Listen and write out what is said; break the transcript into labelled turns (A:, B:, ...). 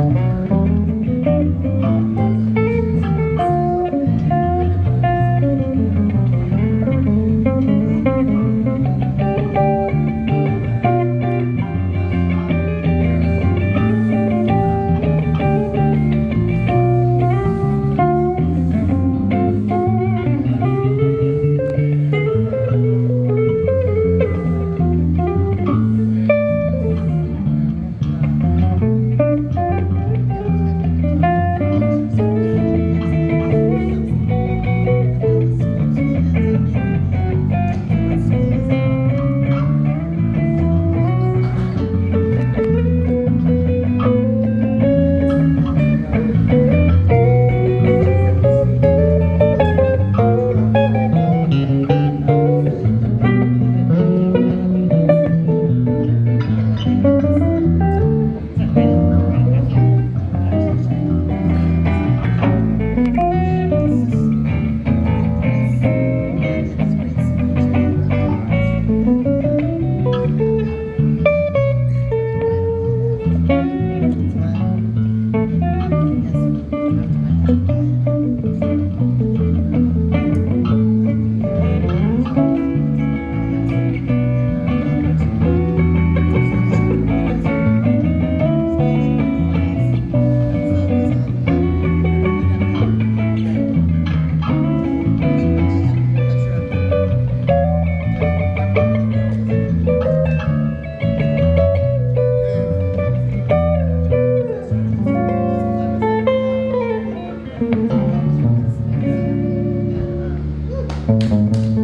A: thank you
B: Música